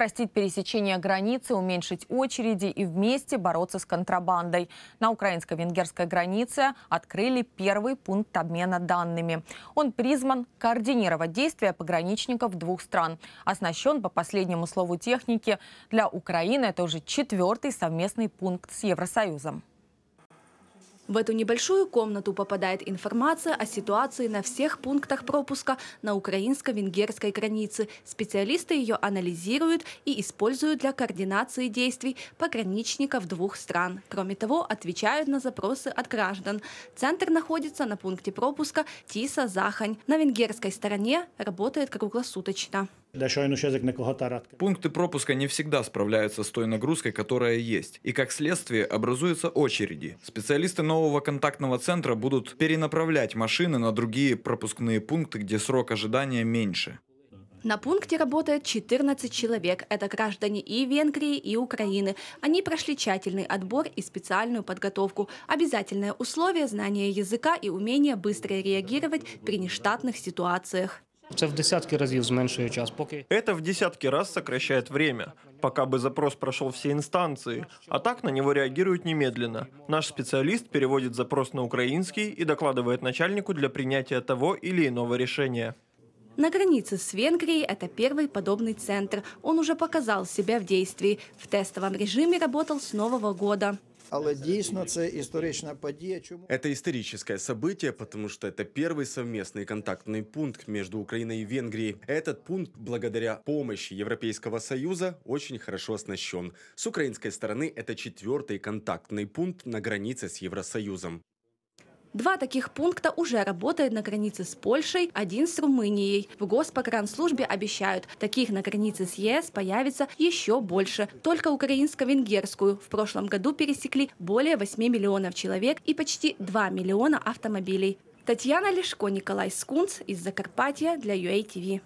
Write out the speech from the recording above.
упростить пересечение границы, уменьшить очереди и вместе бороться с контрабандой. На украинско-венгерской границе открыли первый пункт обмена данными. Он призван координировать действия пограничников двух стран. Оснащен по последнему слову техники. Для Украины это уже четвертый совместный пункт с Евросоюзом. В эту небольшую комнату попадает информация о ситуации на всех пунктах пропуска на украинско-венгерской границе. Специалисты ее анализируют и используют для координации действий пограничников двух стран. Кроме того, отвечают на запросы от граждан. Центр находится на пункте пропуска Тиса-Захань. На венгерской стороне работает круглосуточно. Пункты пропуска не всегда справляются с той нагрузкой, которая есть. И как следствие образуются очереди. Специалисты нового контактного центра будут перенаправлять машины на другие пропускные пункты, где срок ожидания меньше. На пункте работает 14 человек. Это граждане и Венгрии, и Украины. Они прошли тщательный отбор и специальную подготовку. Обязательное условие – знание языка и умение быстро реагировать при нештатных ситуациях. Це в десятки разів зменшує час. Поки Это в десятки раз сокращает время, пока бы запрос прошел все инстанции, а так на него реагируют немедленно. Наш специалист переводит запрос на украинский и докладывает начальнику для принятия того или иного решения. На границе с Венгрией это первый подобный центр. Он уже показал себя в действии. В тестовом режиме работал с Нового года Але дійсно це історична подія. Чому Это историческое событие, потому что это первый совместный контактный пункт между Украиной и Венгрией. Этот пункт, благодаря помощи Европейского Союза, очень хорошо оснащен. С украинской стороны это четвертый контактный пункт на границе с Евросоюзом. Два таких пункта уже работают на границе с Польшей, один с Румынией. В Госпогранслужбе обещают, таких на границе с ЕС появится еще больше. Только украинско-венгерскую в прошлом году пересекли более 8 миллионов человек и почти 2 миллиона автомобилей. Татьяна Лешко, Николай Скунц из Закарпатья для UATV.